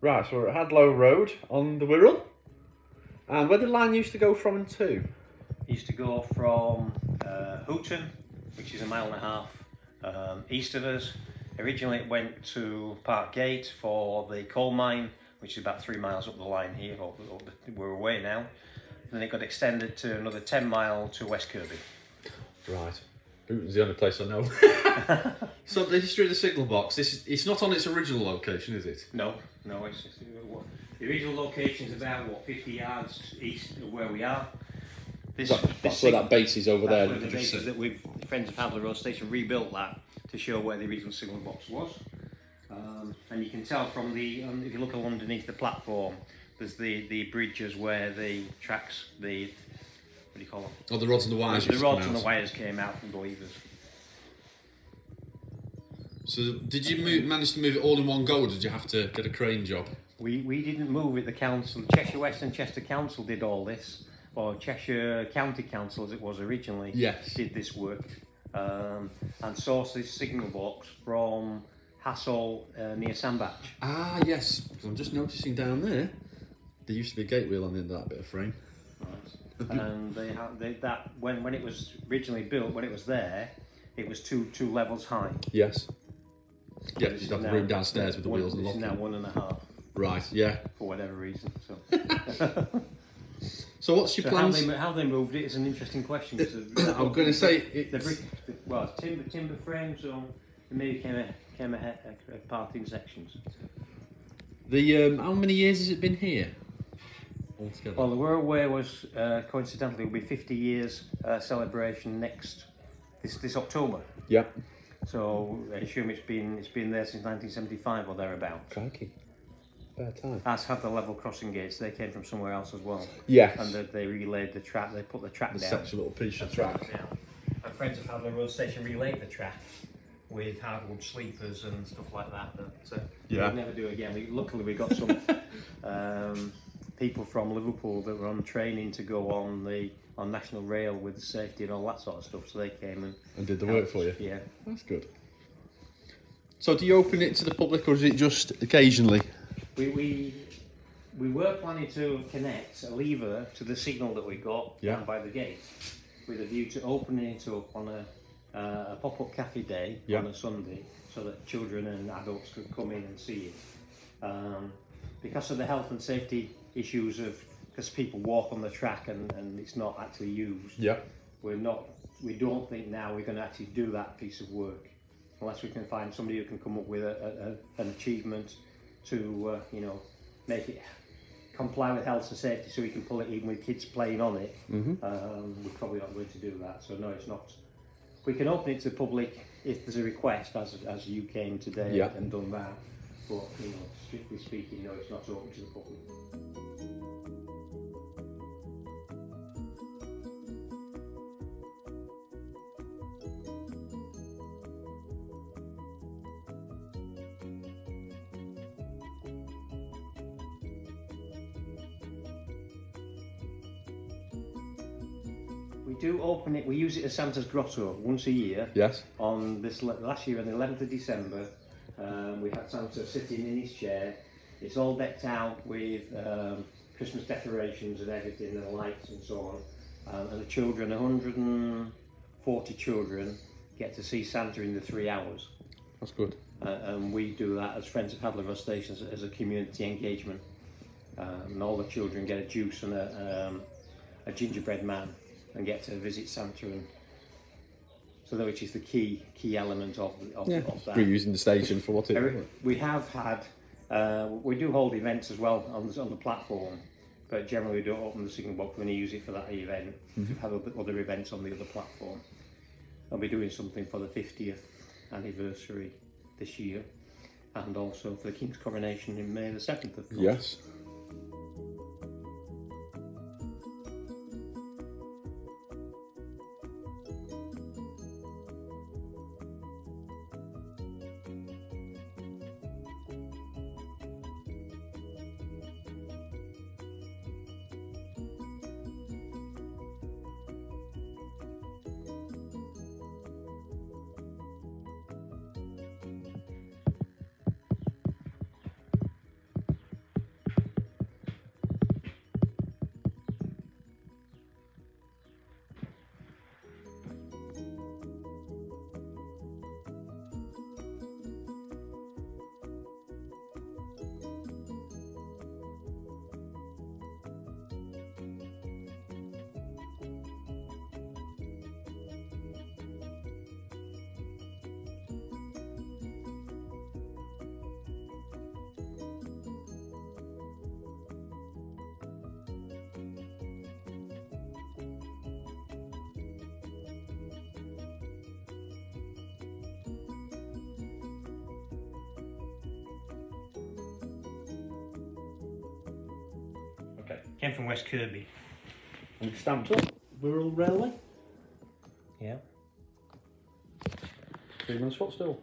Right, so we're at Hadlow Road on the Wirral. And where the line used to go from and to? Used to go from uh, Hooton, which is a mile and a half um, east of us. Originally, it went to Park Gate for the coal mine, which is about three miles up the line here. Or, or the, we're away now. Then it got extended to another 10 mile to West Kirby. Right. Hooton's the only place I know. so the history of the signal box, this is, it's not on its original location, is it? No, no, it's, it's what, the original location is about what 50 yards east of where we are. This, That, this that's where that base is over that's there. where the base is that we've Friends of Hadlow Road Station rebuilt that to show where the original signal box was. Um, and you can tell from the um, if you look underneath the platform, there's the the bridges where the tracks the do you call them? Oh, the rods and the wires. the rods and the wires came out from the levers. So did you move, manage to move it all in one go, or did you have to get a crane job? We, we didn't move it, the council, Cheshire West and Chester Council did all this, or Cheshire County Council as it was originally, Yes. did this work, um, and sourced this signal box from Hassall uh, near Sandbach. Ah, yes. I'm just noticing down there, there used to be a gate wheel on the end of that bit of frame. and they had they, that when when it was originally built, when it was there, it was two two levels high. Yes. Yeah, you'd is have the room downstairs with the one- wheels and locking. now one and a half Right, yeah. for whatever reason. So, So what's your so how plans? they how they moved it is an interesting question. the- I'm going to say the it's, brick, well, timber timber frames, or maybe came a came a, he- a part in sections. the um, how many years has it been here? Altogether. Well, the Wirral Way was uh, coincidentally will be 50 years uh, celebration next this this October. yeah. So I assume it's been it's been there since 1975 or thereabouts. Crikey. Fair time. As have the level crossing gates. They came from somewhere else as well, Yes. and they, they relayed the track. They put the track the down. such a little piece of track. Now, and friends of Hadlow Road Station relayed the track with hardwood sleepers and stuff like that. That uh, Yeah. we'd never do again. We, luckily, we got some um, people from Liverpool that were on training to go on the on National Rail with the safety and all that sort of stuff. So they came and And did the work for you. yeah. That's good. So do you open it to the public or is it just occasionally? We, we we were planning to connect a lever to the signal that we got Yeah. down by the gate, with a view to opening it up on a, uh, a pop-up cafe day Yeah. on a Sunday, so that children and adults could come in and see it. Um, because of the health and safety issues of because people walk on the track and, and it's not actually used, Yeah. we're not we don't think now we're going to actually do that piece of work unless we can find somebody who can come up with a, a, an achievement to uh, you know make it comply with health and safety so we can pull it even with kids playing on it Mhm. um, we're probably not going to do that so no it's not we can open it to the public if there's a request as, as you came today Yeah. and done that but you know strictly speaking no it's not open to the public we do open it we use it as Santa's Grotto once a year Yes. on this last year on the 11th of December, um, we had Santa sitting in his chair. It's all decked out with um, Christmas decorations and everything, and lights and so on. Um, and the children, 140 children, get to see Santa in the three hours. That's good. Uh, and we do that as Friends of Hadlow Road Station as, as a community engagement. Um, and all the children get a juice and a, um, a gingerbread man and get to visit Santa and so that which is the key key element of, of, Yeah. of that. We're the station for what it we have had, uh, we do hold events as well on the, on the platform, but generally we don't open the signal box when you use it for that event. Mm-hmm. We've other, other events on the other platform. I'll be doing something for the 50th anniversary this year and also for the King's coronation in May the 7th of course. Yes. Came from West Kirby. And it's stamped up. Wirral Railway. Yeah. Freeman's Footstool.